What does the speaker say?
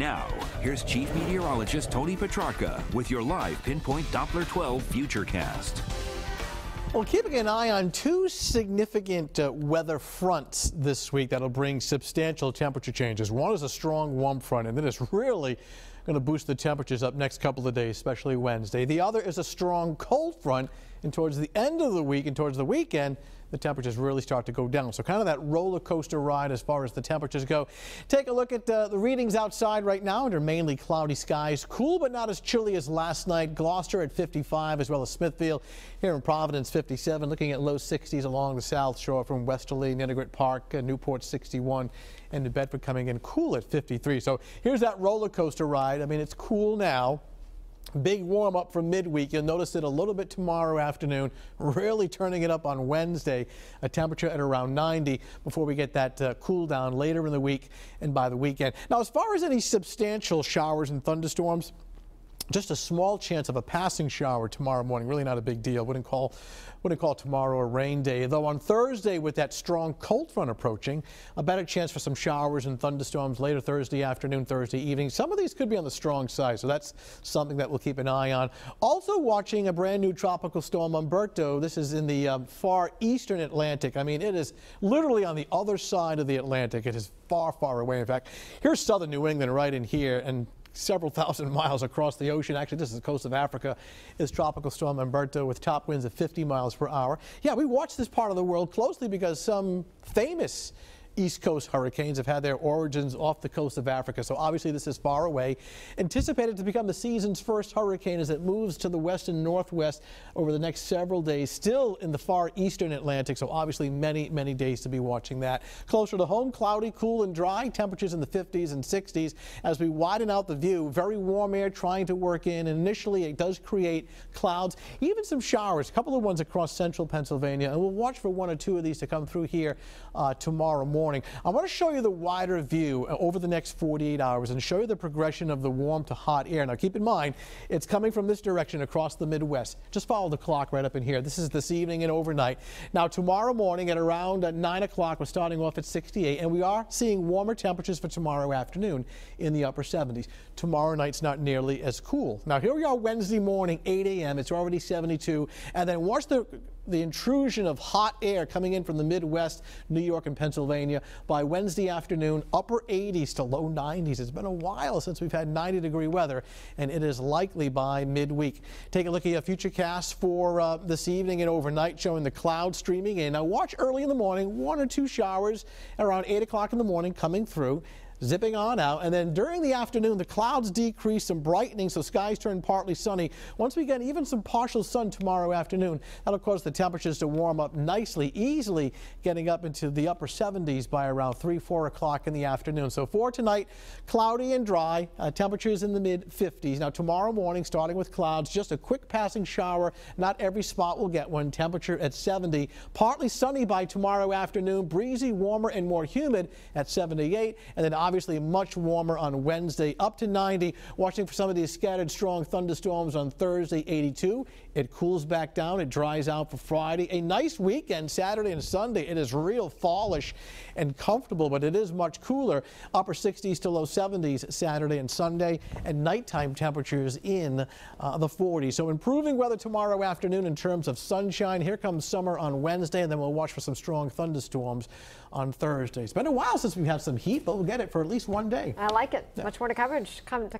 Now, here's Chief Meteorologist Tony Petrarca with your live Pinpoint Doppler 12 Futurecast. Well, keeping an eye on two significant uh, weather fronts this week that'll bring substantial temperature changes. One is a strong warm front, and then it is really going to boost the temperatures up next couple of days, especially Wednesday. The other is a strong cold front, and towards the end of the week and towards the weekend, the temperatures really start to go down. So kind of that roller coaster ride as far as the temperatures go. Take a look at uh, the readings outside right now under mainly cloudy skies. Cool but not as chilly as last night. Glocester at 55 as well as Smithfield. Here in Providence 57. Looking at low 60s along the south shore from Westerly, Ninigret Park, uh, Newport 61 and New Bedford coming in cool at 53. So here's that roller coaster ride. I mean it's cool now. Big warm up for midweek. You'll notice it a little bit tomorrow afternoon, really turning it up on Wednesday. A temperature at around 90 before we get that uh, cool down later in the week and by the weekend. Now, as far as any substantial showers and thunderstorms, just a small chance of a passing shower tomorrow morning. Really not a big deal. Wouldn't call, wouldn't call tomorrow a rain day. Though on Thursday, with that strong cold front approaching, a better chance for some showers and thunderstorms later Thursday afternoon, Thursday evening. Some of these could be on the strong side, so that's something that we'll keep an eye on. Also watching a brand new tropical storm, Umberto. This is in the um, far eastern Atlantic. I mean, it is literally on the other side of the Atlantic. It is far, far away. In fact, here's southern New England right in here, and several thousand miles across the ocean. Actually, this is the coast of Africa. Is Tropical Storm Umberto with top winds of 50 miles per hour. Yeah, we watch this part of the world closely because some famous East Coast hurricanes have had their origins off the coast of Africa, so obviously this is far away. Anticipated to become the season's first hurricane as it moves to the west and northwest over the next several days, still in the far eastern Atlantic, so obviously many, many days to be watching that. Closer to home, cloudy, cool and dry, temperatures in the 50s and 60s as we widen out the view. Very warm air trying to work in, and initially it does create clouds, even some showers, a couple of ones across central Pennsylvania, and we'll watch for one or two of these to come through here uh, tomorrow morning morning. I want to show you the wider view uh, over the next 48 hours and show you the progression of the warm to hot air. Now keep in mind, it's coming from this direction across the Midwest. Just follow the clock right up in here. This is this evening and overnight. Now tomorrow morning at around uh, 9 o'clock, we're starting off at 68 and we are seeing warmer temperatures for tomorrow afternoon in the upper 70s. Tomorrow night's not nearly as cool. Now here we are Wednesday morning, 8 a.m. It's already 72 and then watch the the intrusion of hot air coming in from the Midwest, New York and Pennsylvania. By Wednesday afternoon, upper 80s to low 90s. It's been a while since we've had 90 degree weather, and it is likely by midweek. Take a look at your futurecast for uh, this evening and overnight, showing the clouds streaming in. Now watch early in the morning, one or two showers around 8 o'clock in the morning coming through zipping on out. And then during the afternoon, the clouds decrease, some brightening, so skies turn partly sunny. Once we get even some partial sun tomorrow afternoon, that'll cause the temperatures to warm up nicely, easily getting up into the upper 70s by around 3, 4 o'clock in the afternoon. So for tonight, cloudy and dry, uh, temperatures in the mid 50s. Now tomorrow morning, starting with clouds, just a quick passing shower. Not every spot will get one. Temperature at 70. Partly sunny by tomorrow afternoon, breezy, warmer, and more humid at 78. And then obviously much warmer on Wednesday, up to 90. Watching for some of these scattered strong thunderstorms on Thursday, 82. It cools back down. It dries out for Friday. A nice weekend, Saturday and Sunday. It is real fallish and comfortable, but it is much cooler. Upper 60s to low 70s Saturday and Sunday, and nighttime temperatures in uh, the 40s. So improving weather tomorrow afternoon in terms of sunshine. Here comes summer on Wednesday, and then we'll watch for some strong thunderstorms on Thursday. It's been a while since we've had some heat, but we'll get it for at least one day. I like it. Yeah. Much more to coverage. Come to